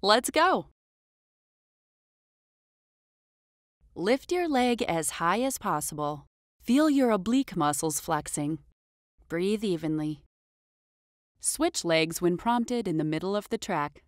Let's go. Lift your leg as high as possible. Feel your oblique muscles flexing. Breathe evenly. Switch legs when prompted in the middle of the track.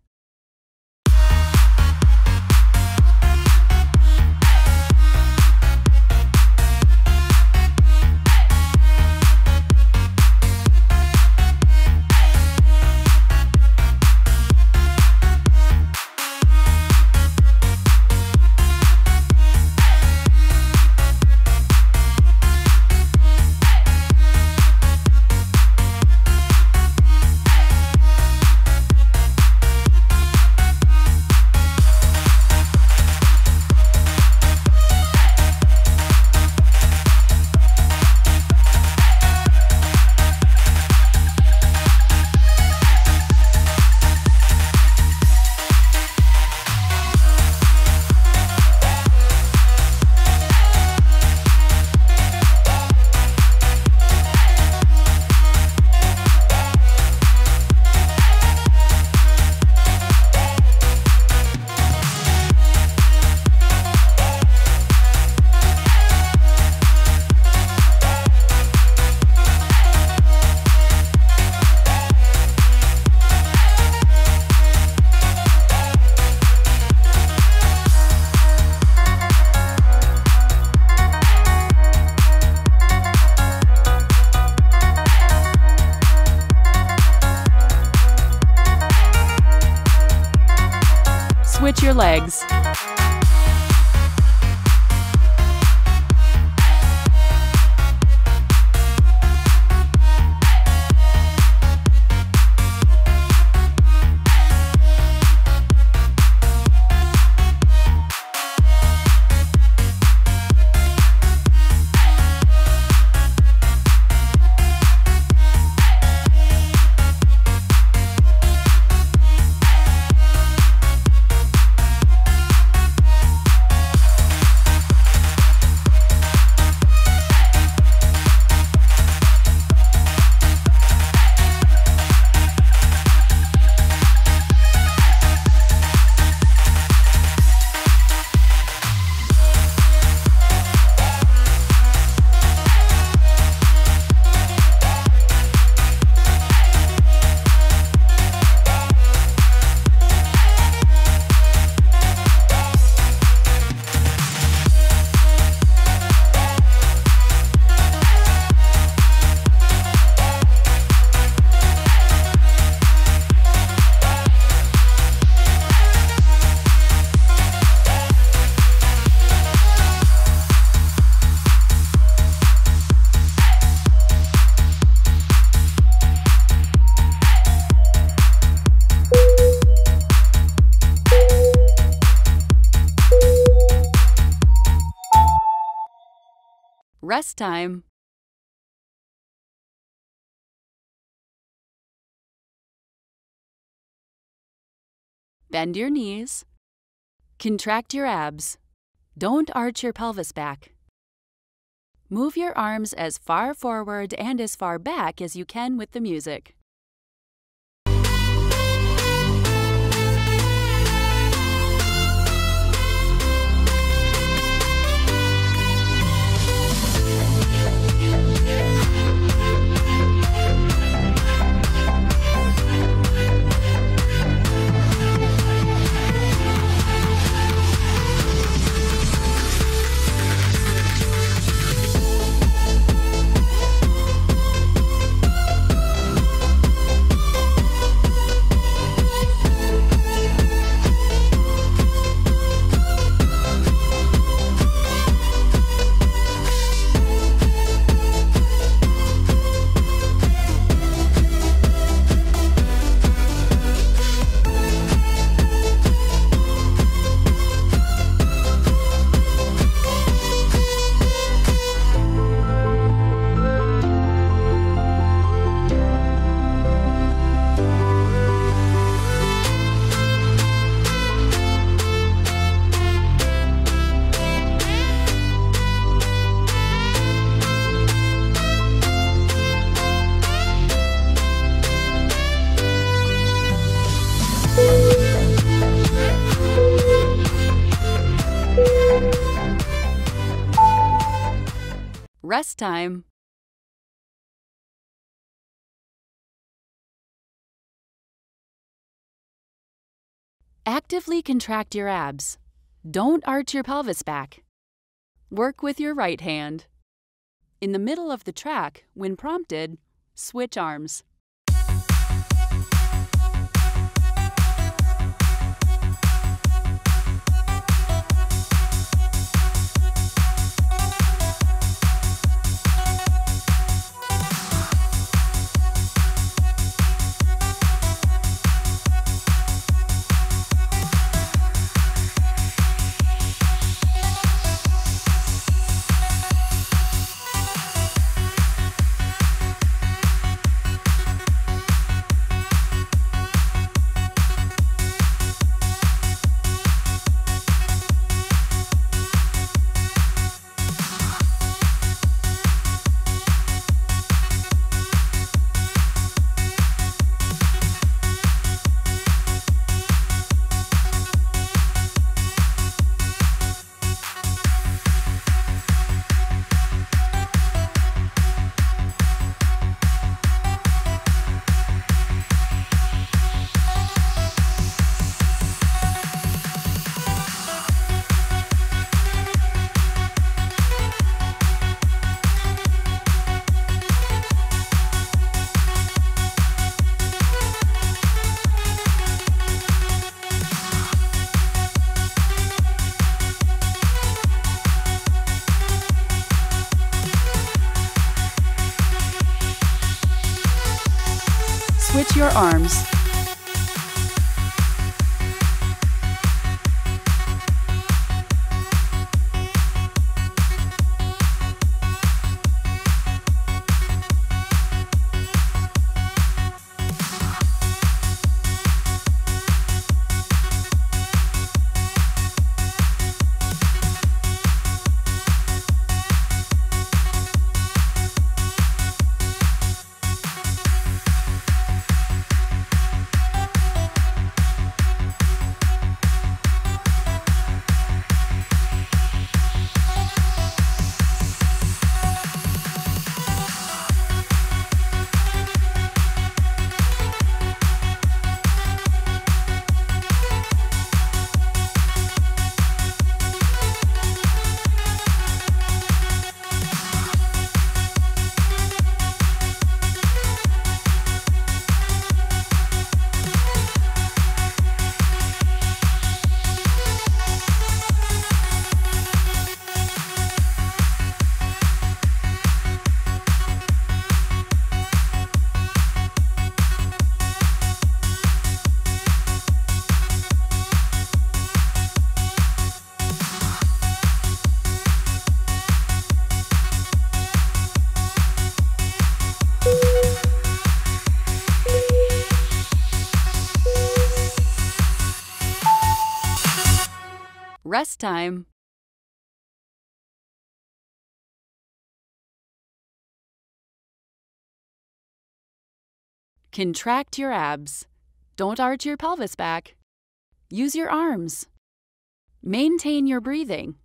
Your legs. Rest time. Bend your knees. Contract your abs. Don't arch your pelvis back. Move your arms as far forward and as far back as you can with the music. Rest time. Actively contract your abs. Don't arch your pelvis back. Work with your right hand. In the middle of the track, when prompted, switch arms. Arms. Rest time. Contract your abs. Don't arch your pelvis back. Use your arms. Maintain your breathing.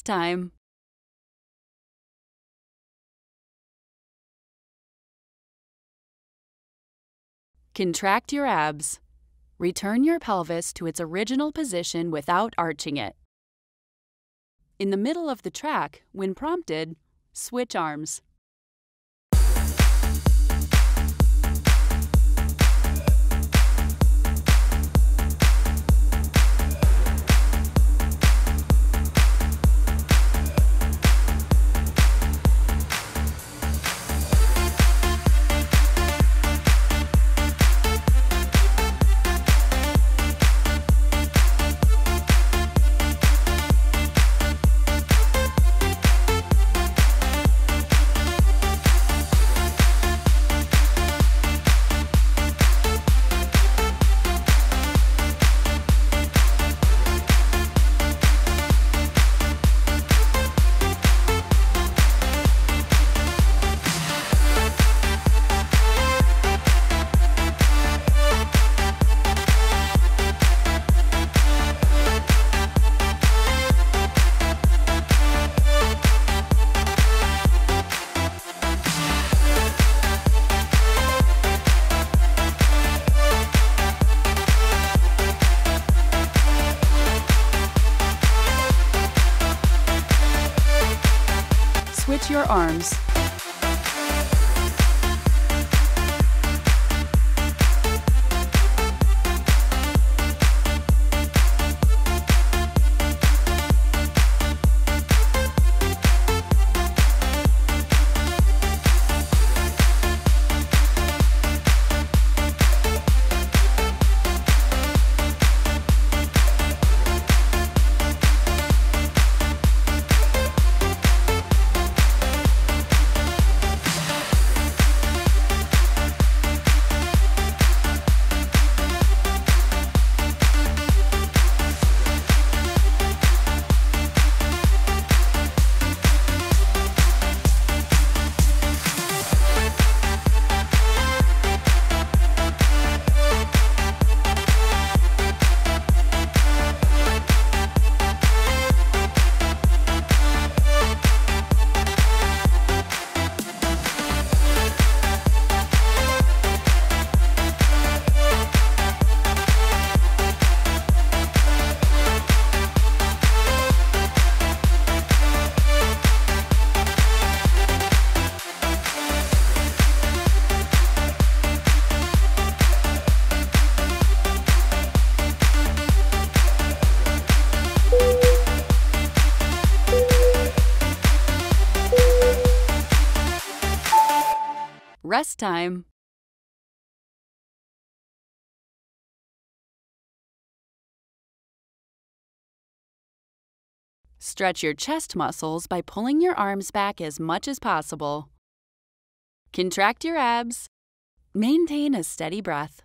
next time. Contract your abs. Return your pelvis to its original position without arching it. In the middle of the track, when prompted, switch arms. Your arms. Rest time. Stretch your chest muscles by pulling your arms back as much as possible. Contract your abs. Maintain a steady breath.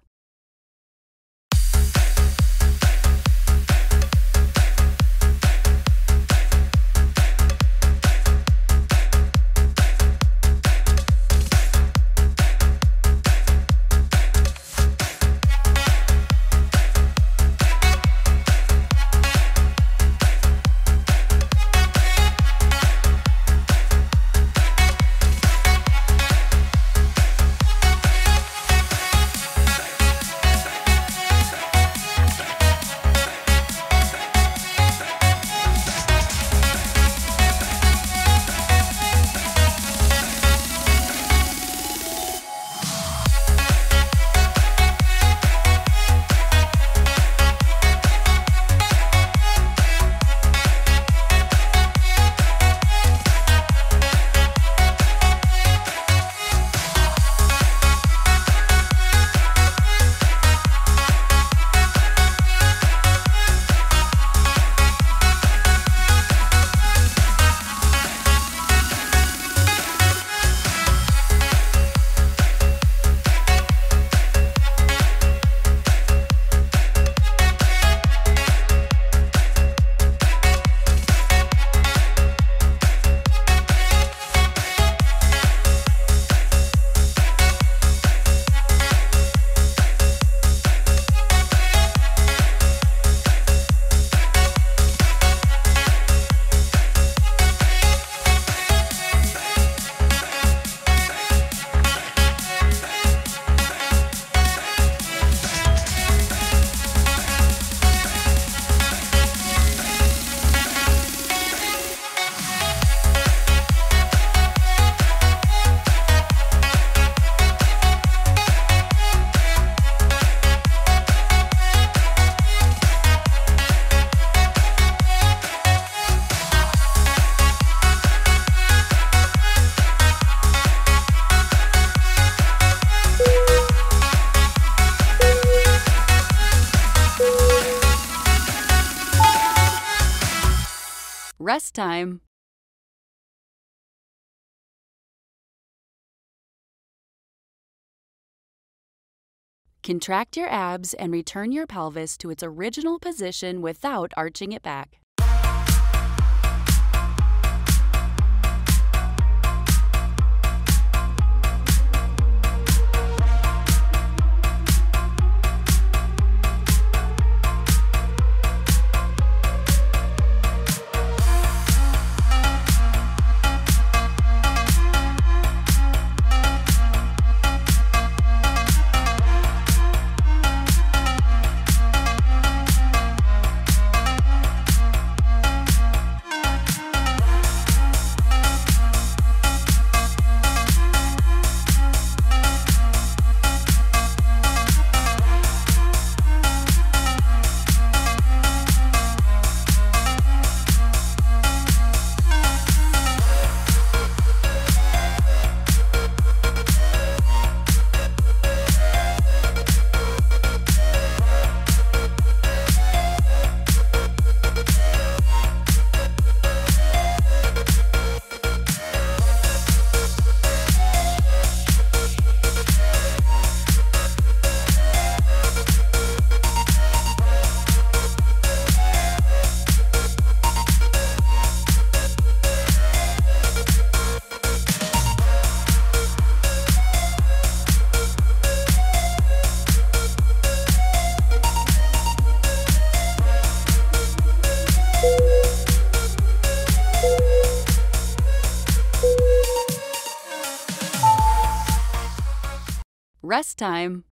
Rest time. Contract your abs and return your pelvis to its original position without arching it back. Rest time.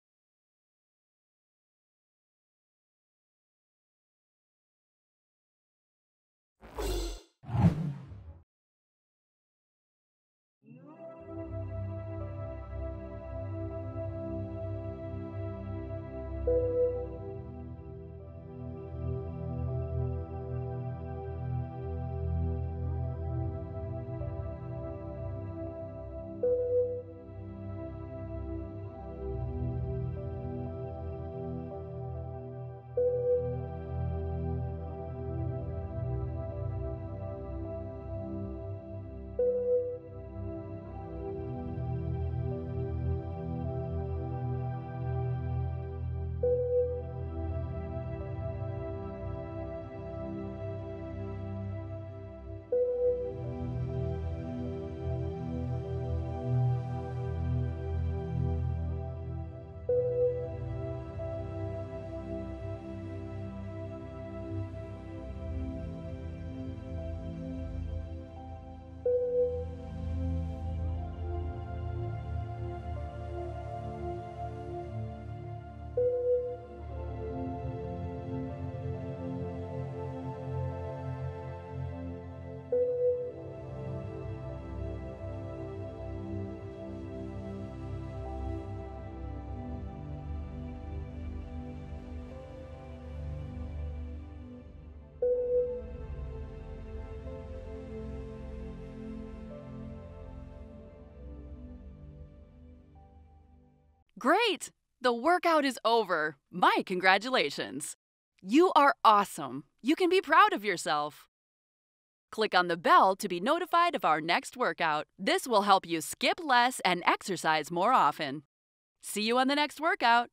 Great! The workout is over. My congratulations. You are awesome. You can be proud of yourself. Click on the bell to be notified of our next workout. This will help you skip less and exercise more often. See you on the next workout.